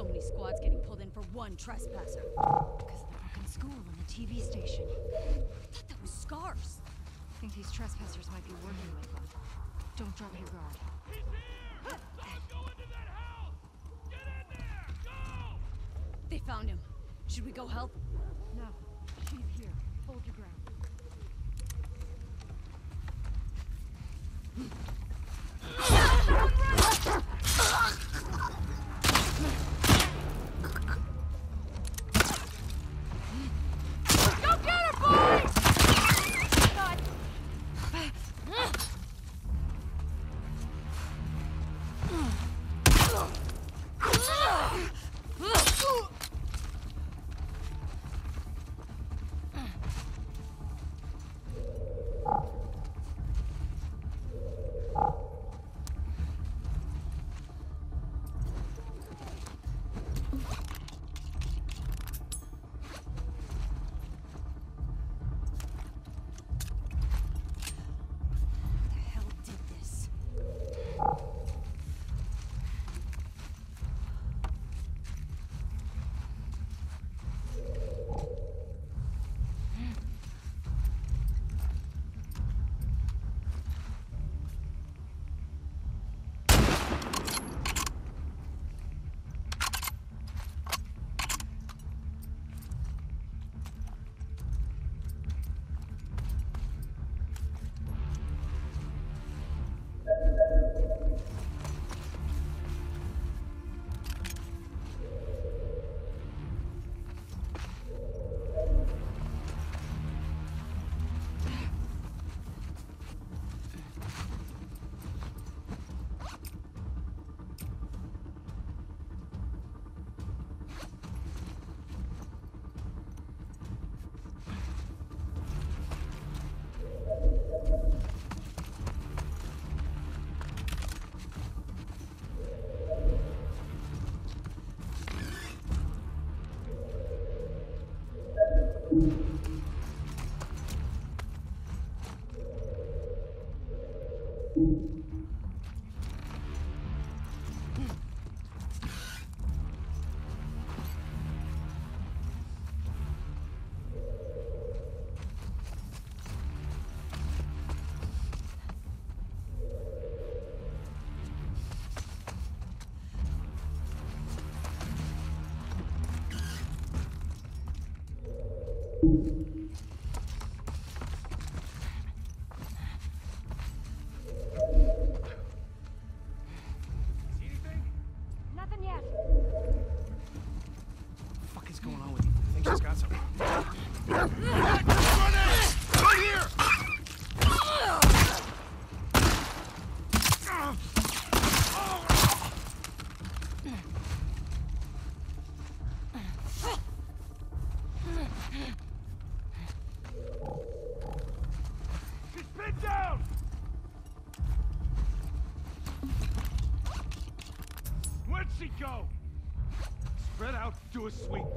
so many squads getting pulled in for one trespasser? Because of the fucking school and the TV station. I thought that was scars. I think these trespassers might be working with them. Don't drop your guard. He's here. Stop. Go into that house. Get in there. Go. They found him. Should we go help? No, she's here. Hold your ground. Out, do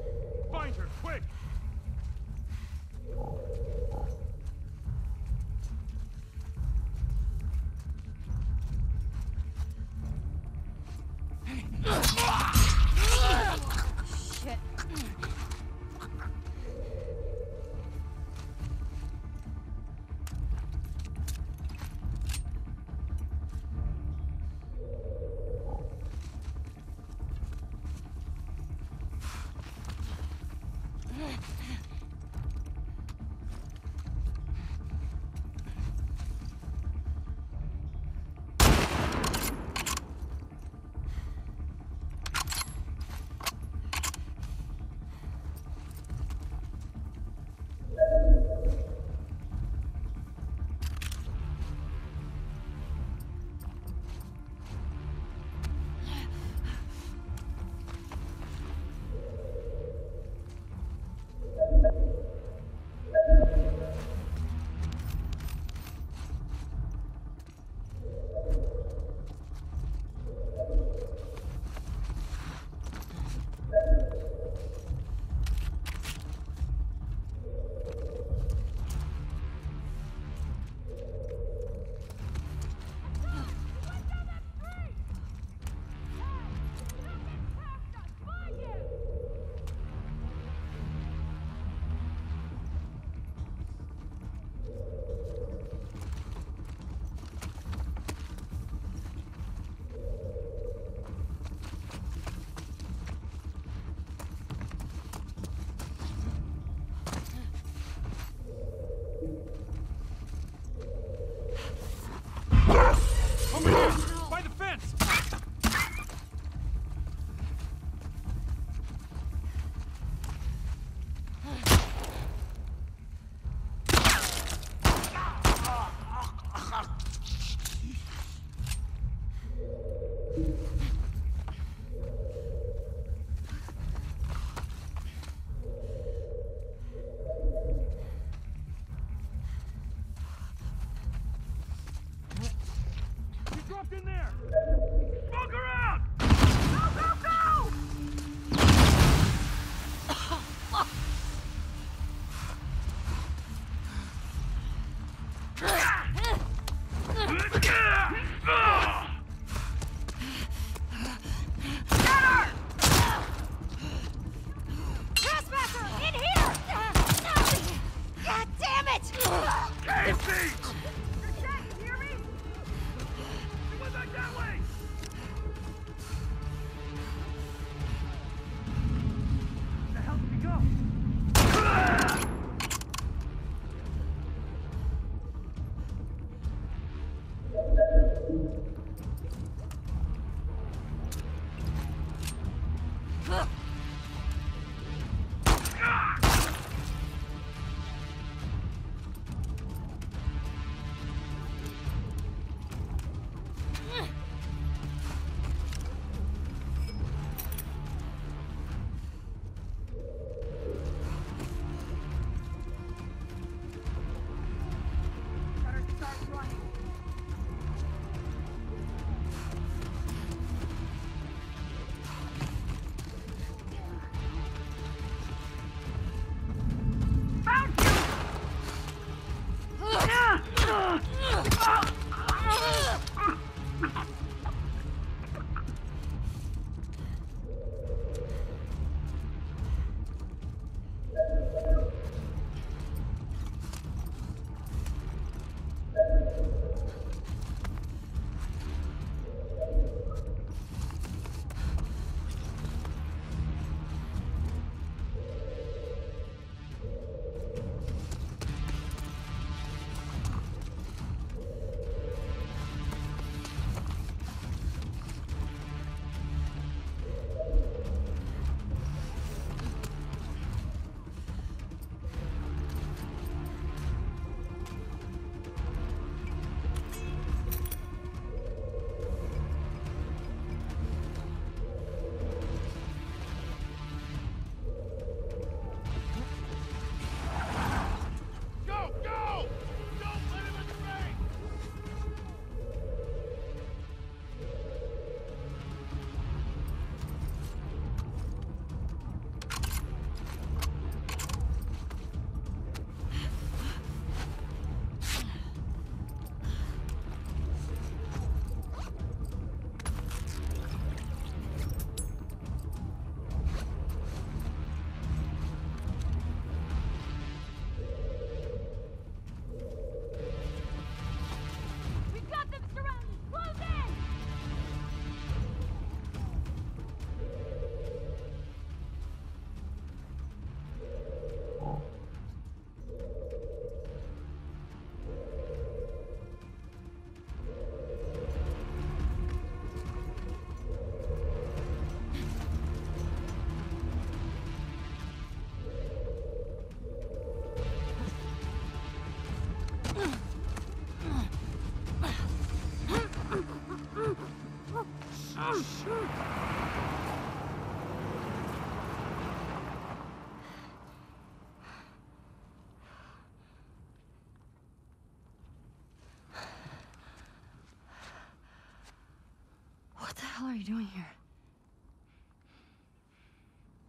are you doing here?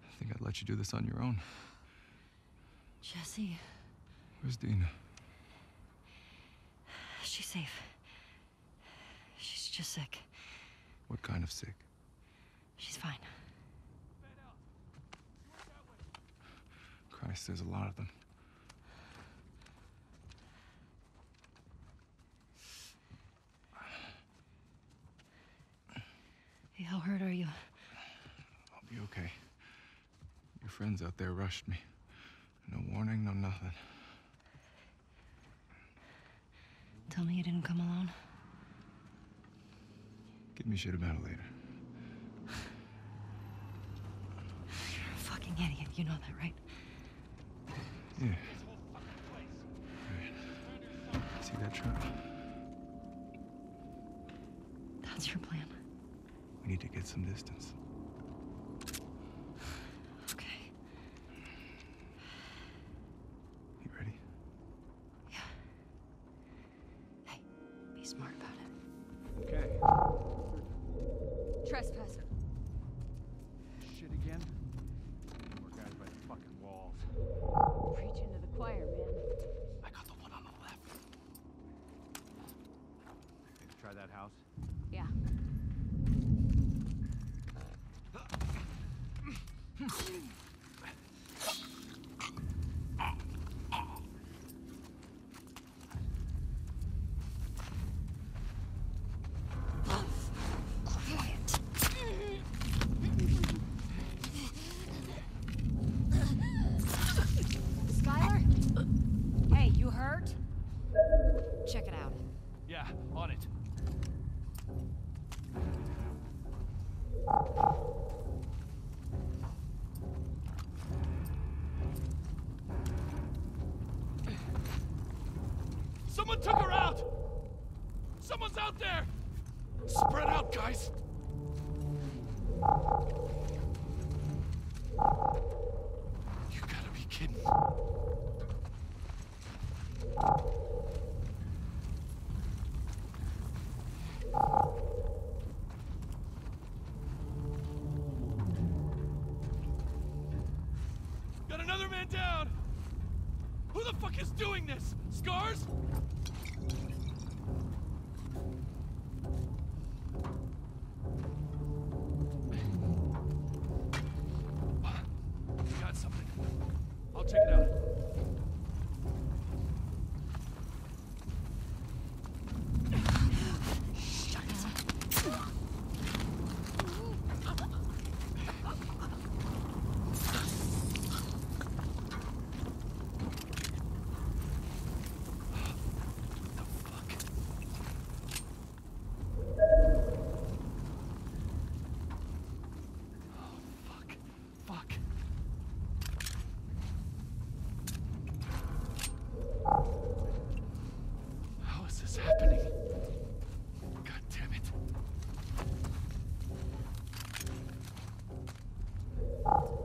I think I'd let you do this on your own. Jesse, Where's Dina? she's safe. She's just sick. What kind of sick? She's fine. Christ, there's a lot of them. Hey, how hurt are you? I'll be okay. Your friends out there rushed me. No warning, no nothing. Tell me you didn't come alone. Give me shit about it later. You're a fucking idiot. You know that, right? Yeah. Right. See that truck? That's your plan. We need to get some distance. Someone took her out! Someone's out there! Spread out, guys! Bye.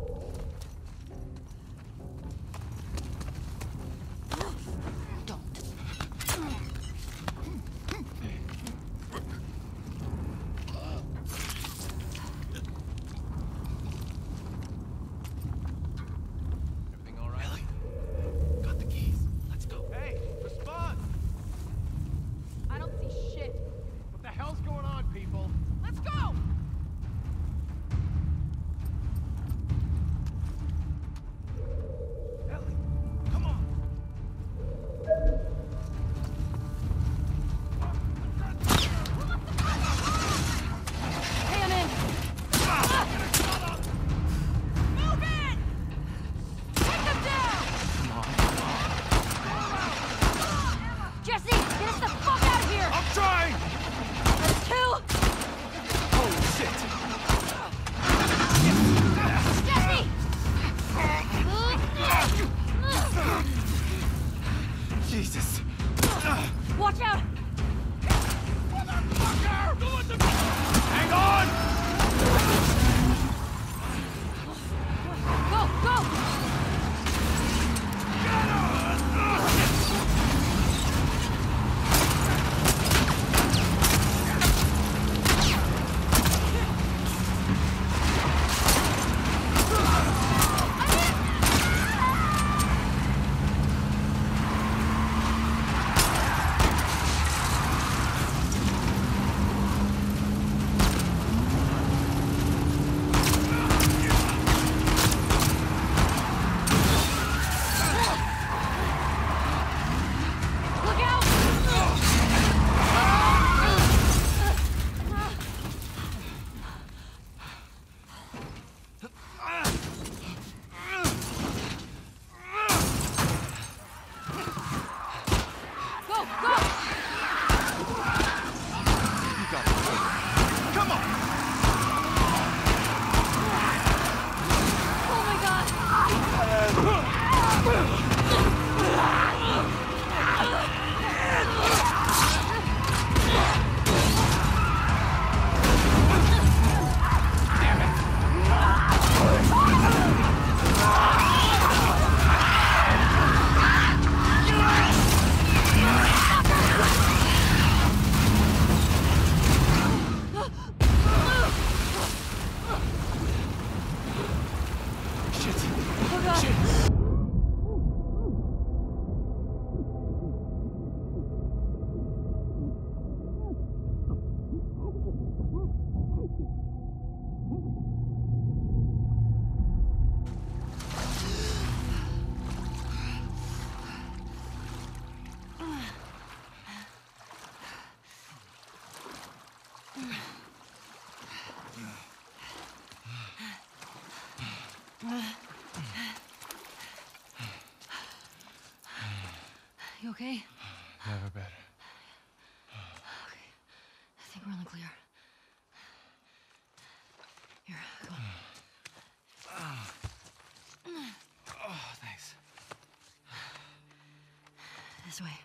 Way.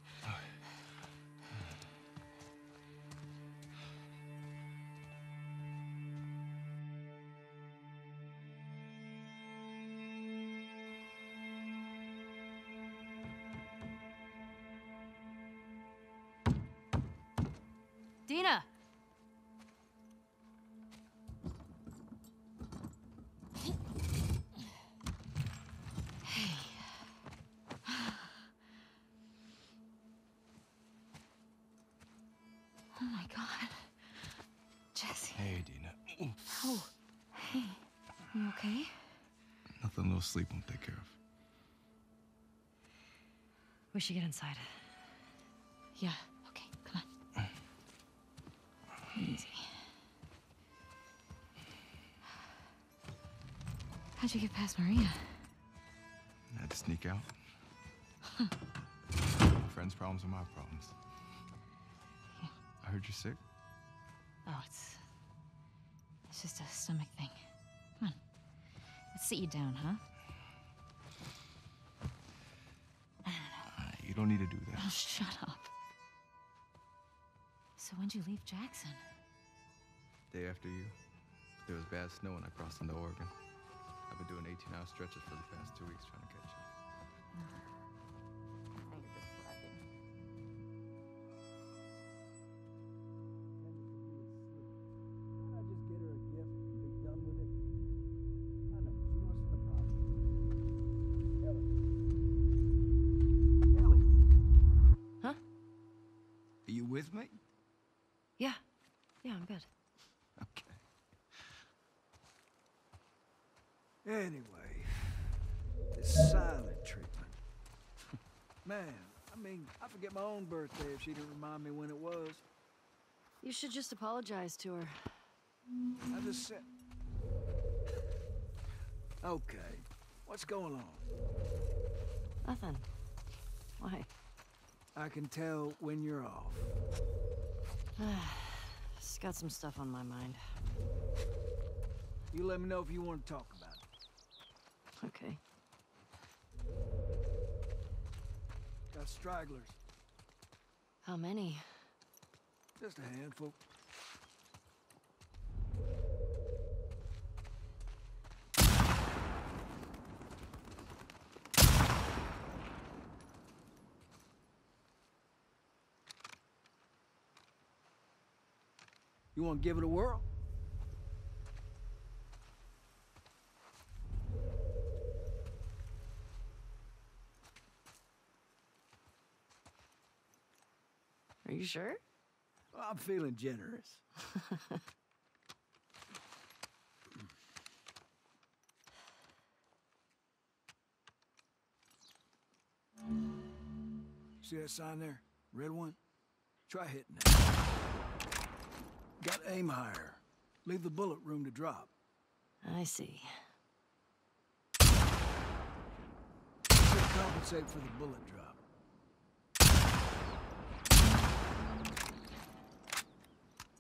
Dina! My god. Jesse. Hey, Dina. Oh, hey. You okay? Nothing a little sleep won't take care of. We should get inside. Yeah, okay, come on. Easy. How'd you get past Maria? I had to sneak out. my friend's problems are my problems. I heard you're sick. Oh, it's. It's just a stomach thing. Come on. Let's sit you down, huh? Uh, You don't need to do that. Oh, shut up. So when'd you leave Jackson? Day after you, there was bad snow and I crossed into Oregon. I've been doing 18-hour stretches for the past two weeks trying to catch you. My own birthday if she didn't remind me when it was. You should just apologize to her. I just said. Okay, what's going on? Nothing. Why? I can tell when you're off. Just got some stuff on my mind. You let me know if you want to talk about it. Okay. Got stragglers, How many? just a handful. You want to give it a whirl? You sure? Well, I'm feeling generous. See that sign there? Red one? Try hitting it. Got aim higher. Leave the bullet room to drop. I see. Should compensate for the bullet drop.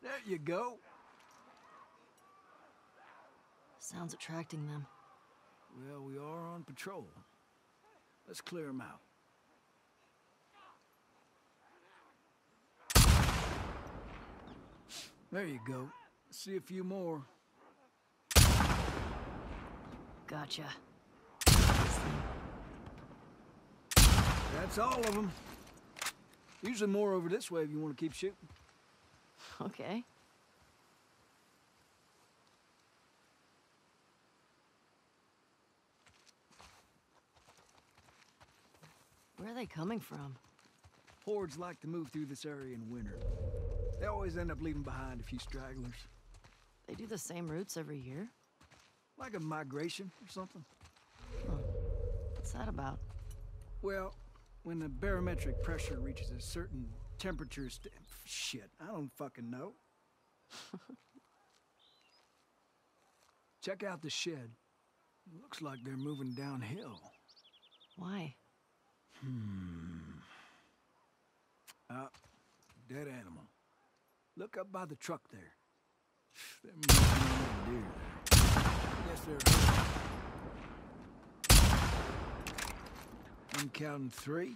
There you go. Sounds attracting them. Well, we are on patrol. Let's clear them out. There you go. See a few more. Gotcha. That's all of them. Usually more over this way if you want to keep shooting. Okay. They coming from? Hordes like to move through this area in winter. They always end up leaving behind a few stragglers. They do the same routes every year? Like a migration or something. What's that about? Well, when the barometric pressure reaches a certain temperature shit, I don't fucking know. Check out the shed. Looks like they're moving downhill. Why? Uh, dead animal. Look up by the truck there. Must be. Yes, there I'm counting three.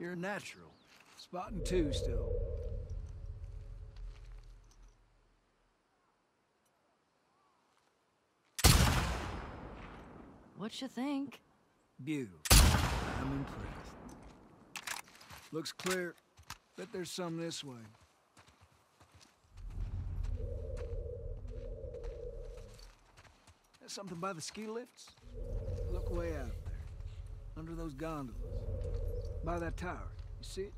You're a natural. Spotting two still. What you think? Beautiful. I'm impressed. Looks clear, but there's some this way. There's something by the ski lifts? Look way out there. Under those gondolas. By that tower. You see it?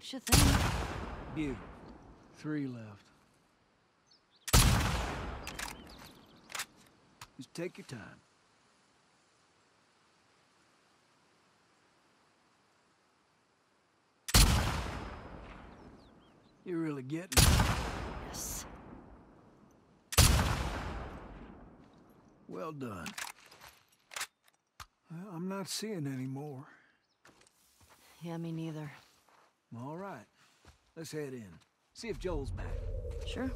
What you think? Beautiful. Three left. Just take your time. You're really getting it. Yes. Well done. Well, I'm not seeing any more. Yeah, me neither. All right. Let's head in. See if Joel's back. Sure.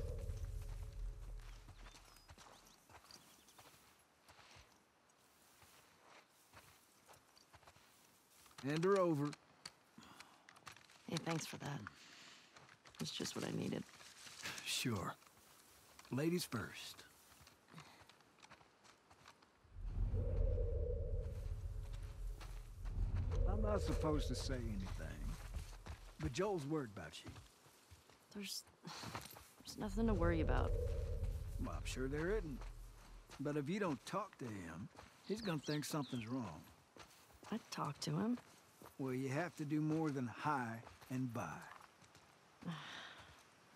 Hand her over. Hey, thanks for that. It's just what I needed. Sure. Ladies first. I'm not supposed to say anything, but Joel's worried about you. There's... There's nothing to worry about. Well, I'm sure there isn't. But if you don't talk to him, he's gonna think something's wrong. I'd talk to him. Well, you have to do more than hi and bye.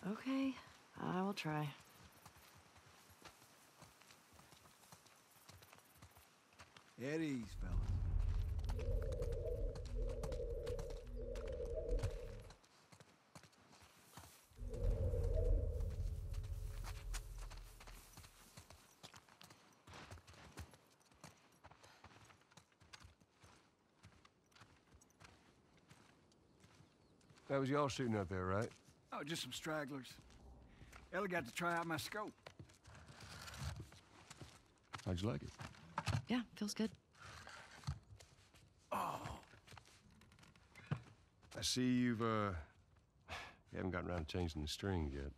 Okay, I will try. At ease, fellas. That was y'all shooting up there, right? Oh, just some stragglers. Ellie got to try out my scope. How'd you like it? Yeah, feels good. Oh. I see you've, uh... You haven't gotten around to changing the strings yet.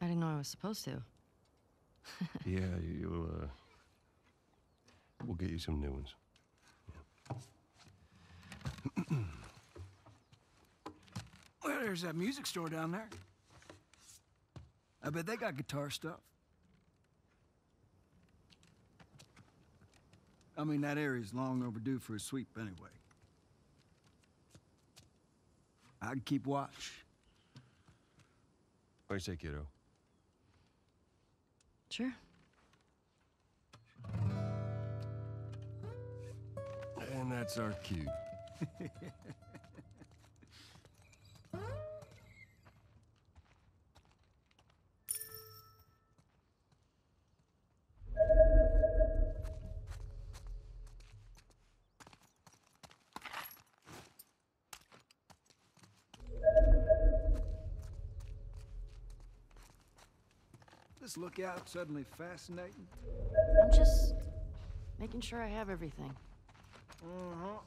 I didn't know I was supposed to. yeah, you- you'll, uh... We'll get you some new ones. Mm. Well, there's that music store down there. I bet they got guitar stuff. I mean, that area's long overdue for a sweep anyway. I can keep watch. What do you say, kiddo? Sure. And that's our cue. This lookout suddenly fascinating. I'm just making sure I have everything. Uh-huh.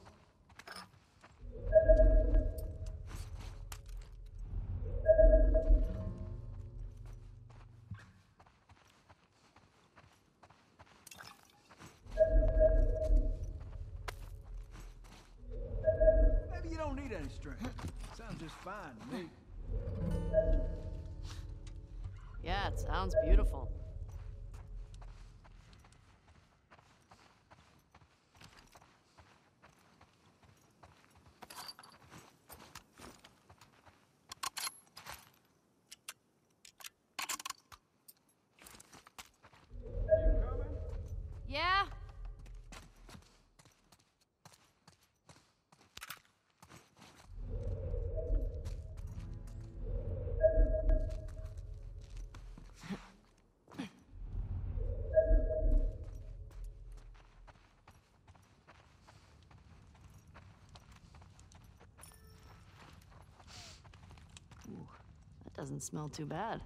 Doesn't smell too bad.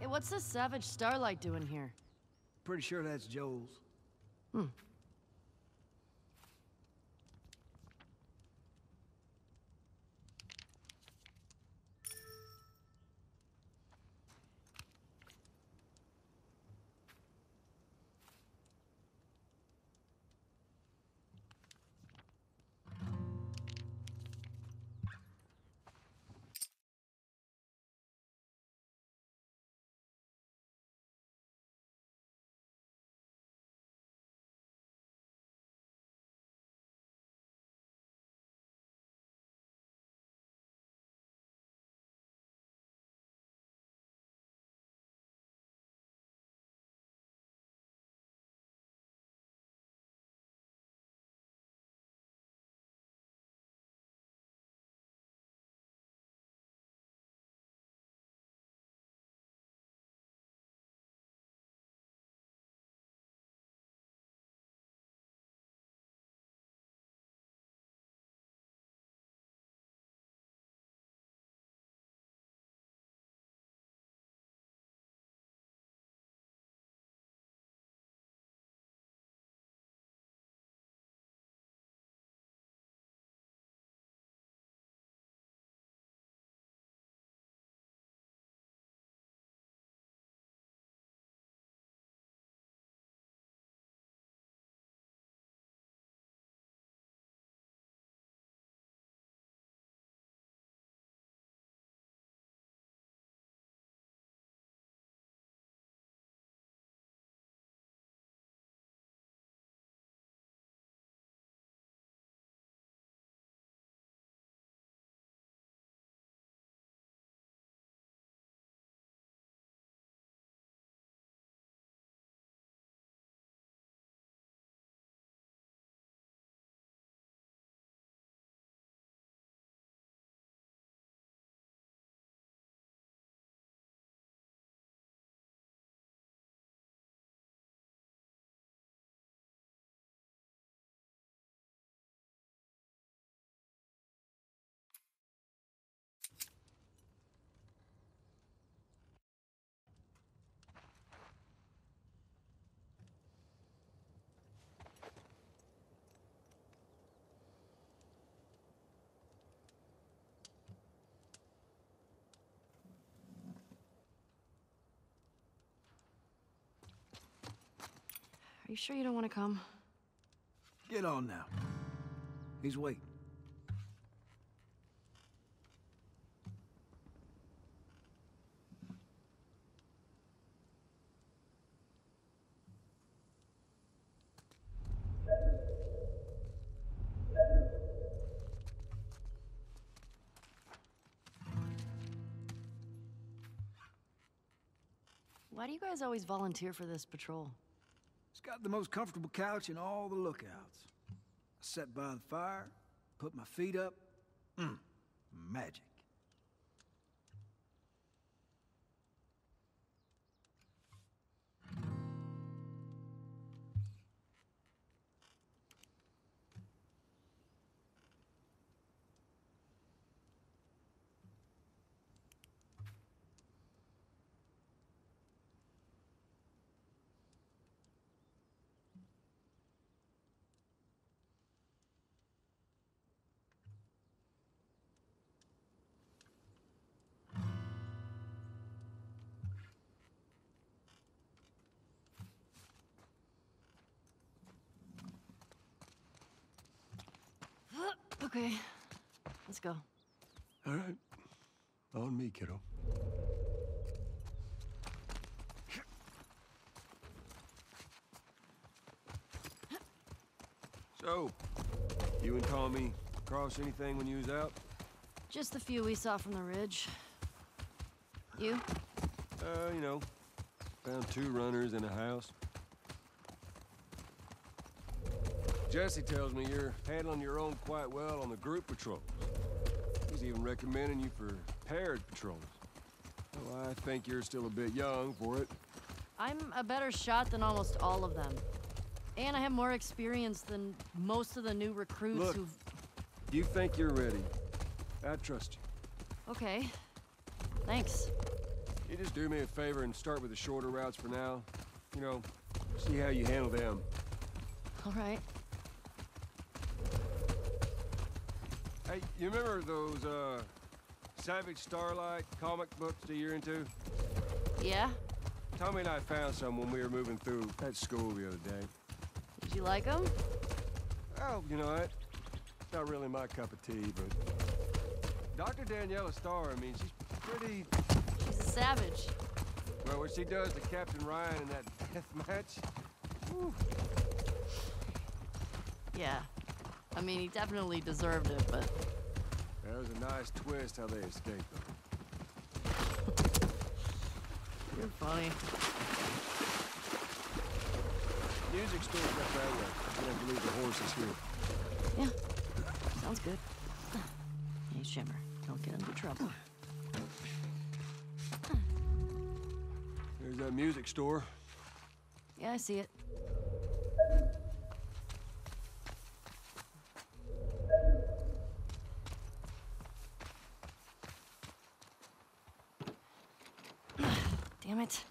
Hey, what's this savage starlight doing here? Pretty sure that's Joel's. Hmm. You sure you don't want to come? Get on now. He's waiting. Why do you guys always volunteer for this patrol? Got the most comfortable couch in all the lookouts. I sat by the fire, put my feet up. Mmm, magic. Okay, let's go. All right. On me, kiddo. So, you and Tommy cross anything when you was out? Just the few we saw from the ridge. You? Uh, you know, found two runners in a house. Jesse tells me you're handling your own quite well on the group patrols. He's even recommending you for paired patrols. Well, I think you're still a bit young for it. I'm a better shot than almost all of them. And I have more experience than most of the new recruits Look. who've. You think you're ready. I trust you. Okay. Thanks. You just do me a favor and start with the shorter routes for now. You know, see how you handle them. All right. Hey, you remember those, uh, Savage Starlight comic books that you're into? Yeah? Tommy and I found some when we were moving through that school the other day. Did you like them? Oh, you know what? Not really my cup of tea, but... Dr. Daniela Starr, I mean, she's pretty... She's a savage. Well, what she does to Captain Ryan in that death match... Yeah. I mean, he definitely deserved it, but That was a nice twist how they escaped. you're funny. Music store's that way. You have to leave the horses here. Yeah. Sounds good. Hey, Shimmer, don't get into trouble. There's that music store. Yeah, I see it. Damn it.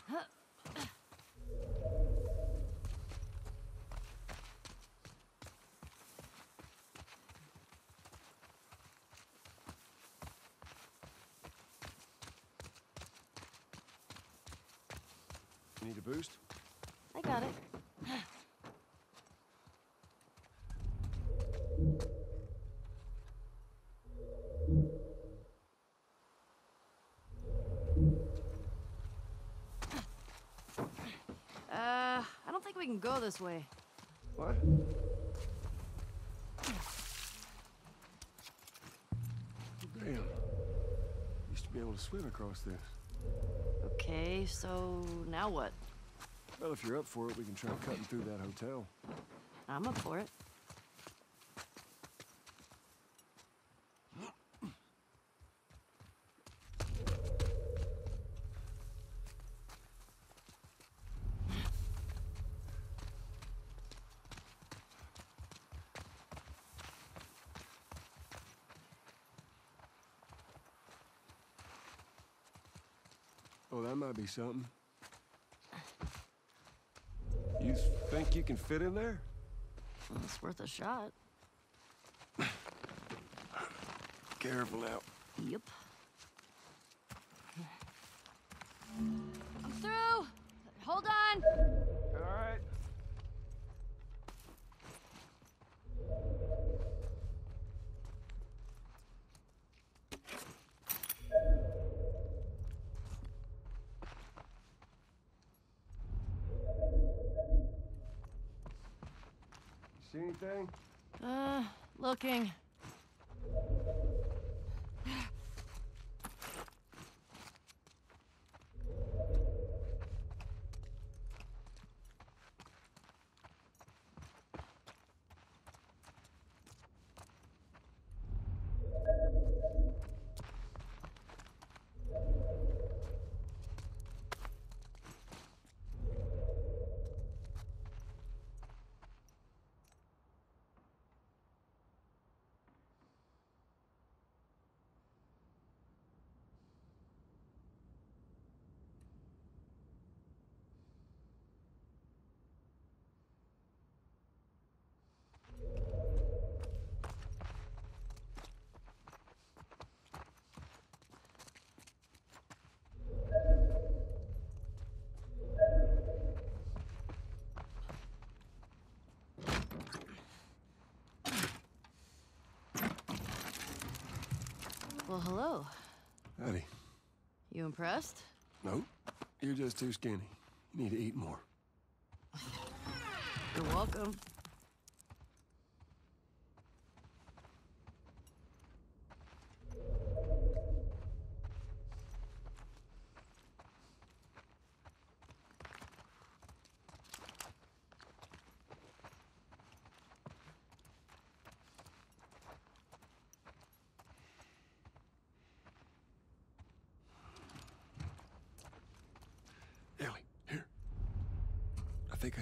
You need a boost? I got it. Uh, I don't think we can go this way. What? Damn. Used to be able to swim across this. Okay, so now what? Well, if you're up for it, we can try cutting through that hotel. I'm up for it. Might be something. You think you can fit in there? Well, it's worth a shot. Careful now. Yep. I'm through! Hold on! See anything? Uh, looking. Well, hello. Howdy. You impressed? No? You're just too skinny. You need to eat more. You're welcome.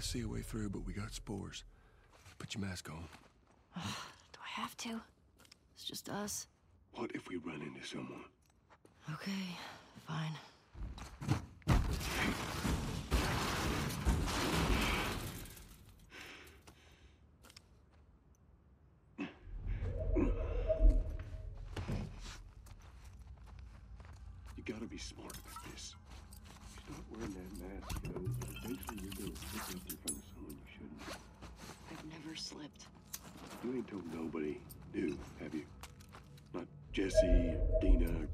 See a way through, but we got spores. Put your mask on. Do I have to? It's just us. What if we run into someone? Okay, fine. Ain't told nobody new, have you? Not Jesse, Dina.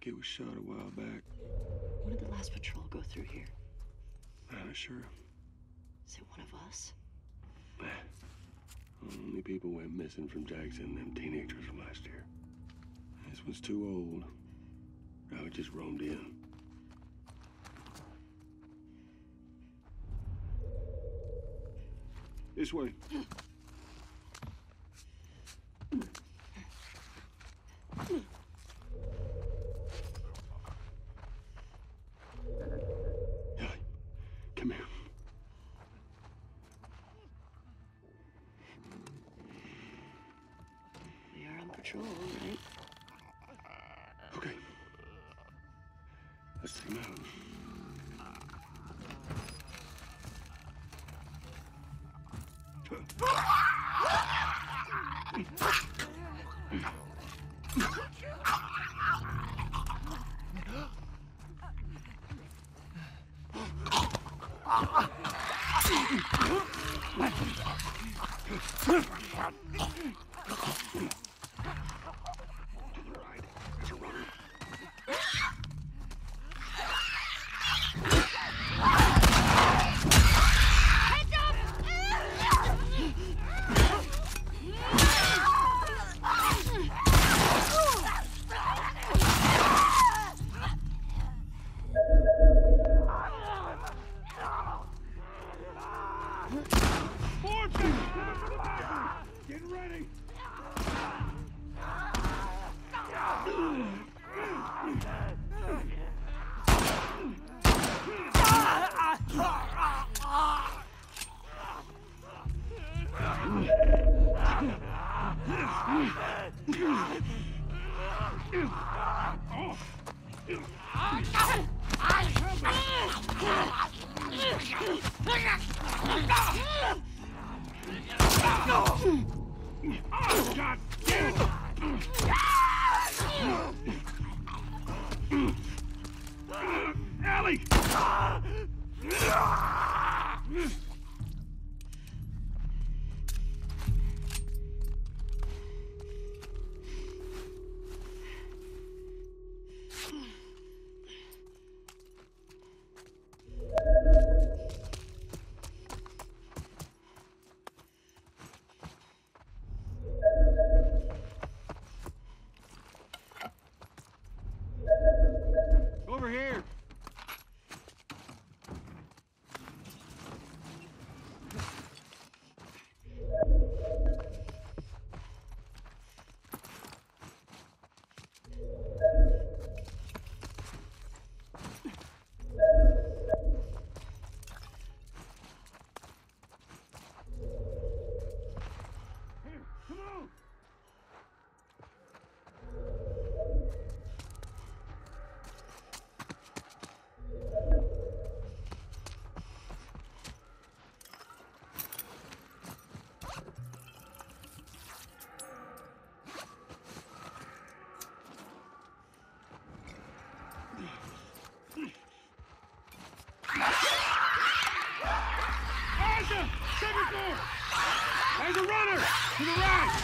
It was shot a while back. When did the last patrol go through here? I'm not sure. Is it one of us? Only people went missing from Jackson, them teenagers from last year. This one's too old. I just roamed in. This way. Ha! There's a runner! To the right!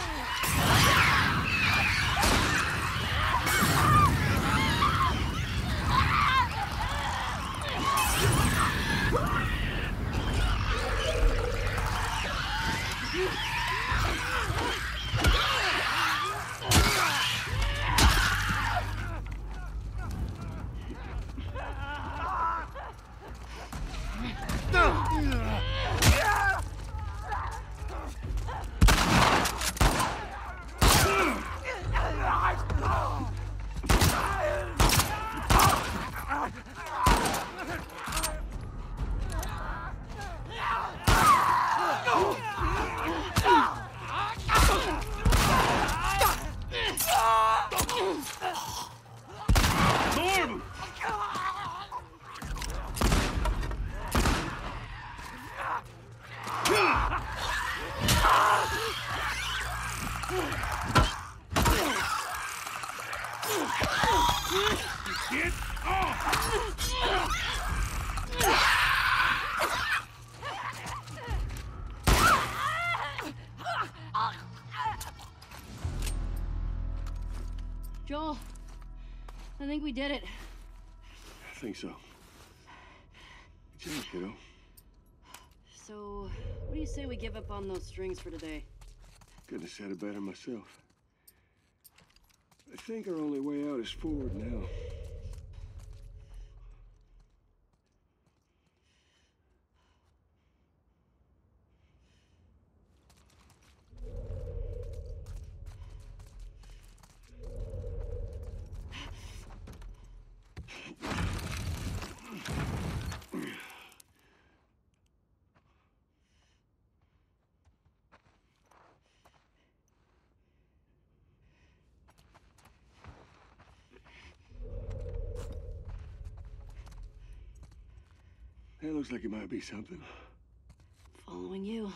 We did it. I think so. Good job, kiddo. So, what do you say we give up on those strings for today? Couldn't have said it better myself. I think our only way out is forward now. That looks like it might be something. Following you.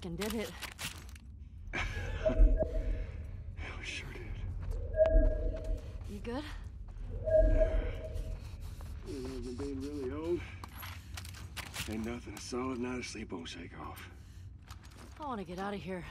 Fucking did it. Yeah, we sure did. You good? Know, being really old. Ain't nothing a solid night of sleep won't shake off. I want to get out of here.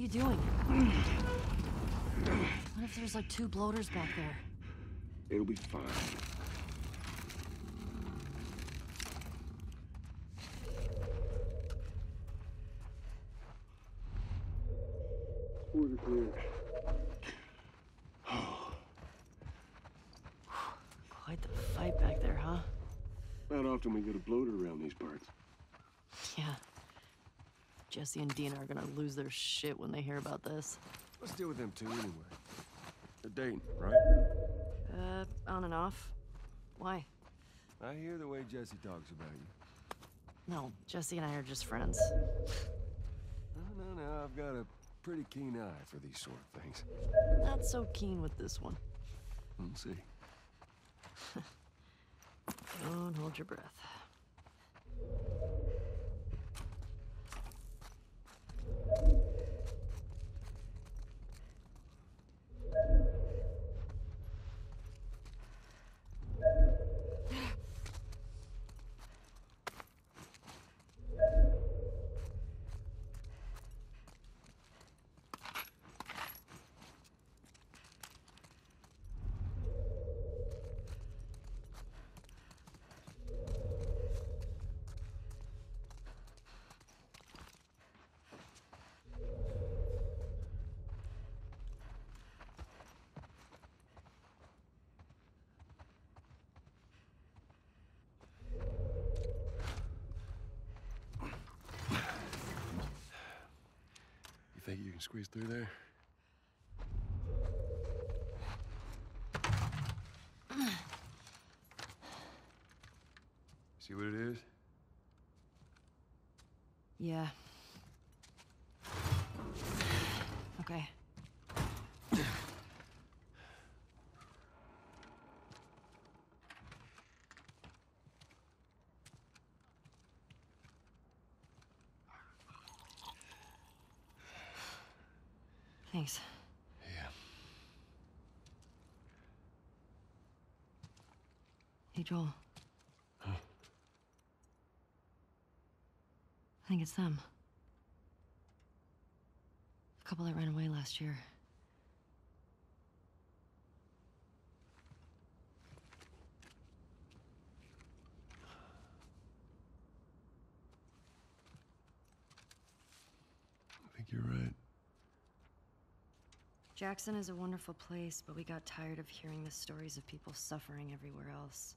Are you doing? What if there's like two bloaters back there? It'll be fine. Border clear. Quite the fight back there, huh? Not often we get a bloater around these parts. Yeah. Jesse and Dina are gonna lose their shit when they hear about this. Let's deal with them two anyway. They're dating, right? Uh, on and off. Why? I hear the way Jesse talks about you. No, Jesse and I are just friends. No, no, no. I've got a pretty keen eye for these sort of things. Not so keen with this one. We'll see. Don't hold your breath. Think you can squeeze through there? See what it is? Yeah. Okay. Thanks. Yeah. Hey, Joel. Huh? I think it's them. The couple that ran away last year. I think you're right. Jackson is a wonderful place, but we got tired of hearing the stories of people suffering everywhere else.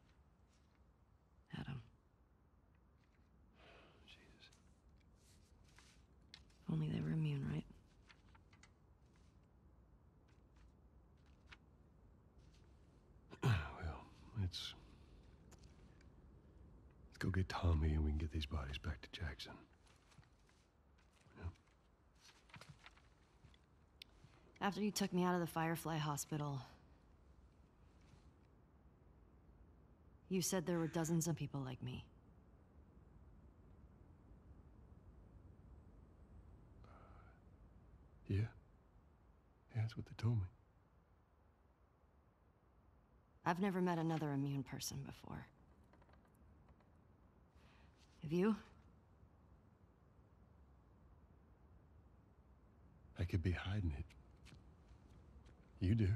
Adam. Jesus. If only they were immune, right? well, let's... Let's go get Tommy and we can get these bodies back to Jackson. After you took me out of the Firefly Hospital, you said there were dozens of people like me. Uh, yeah? Yeah, that's what they told me. I've never met another immune person before. Have you? I could be hiding it. You do.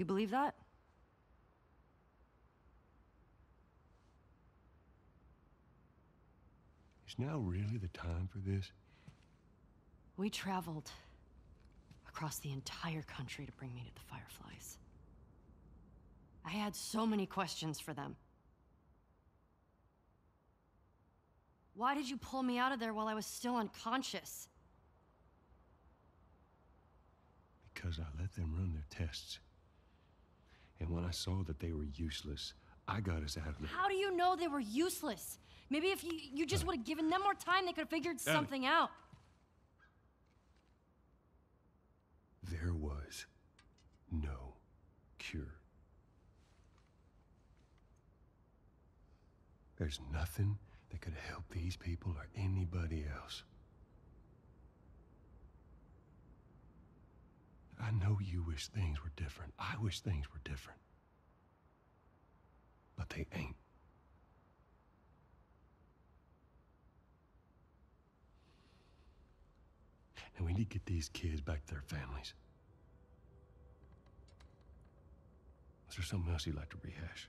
Do you believe that? Is now really the time for this? We traveled across the entire country to bring me to the Fireflies. I had so many questions for them. Why did you pull me out of there while I was still unconscious? Because I let them run their tests. And when I saw that they were useless, I got us out of there. How do you know they were useless? Maybe if you, you just would have given them more time, they could have figured something out. There was no cure. There's nothing that could help these people or anybody else. I know you wish things were different. I wish things were different. But they ain't. And we need to get these kids back to their families. Is there something else you'd like to rehash?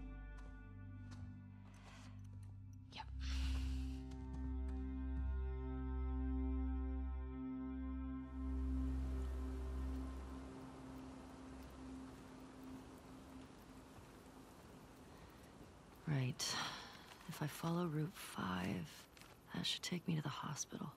Follow Route 5, that should take me to the hospital.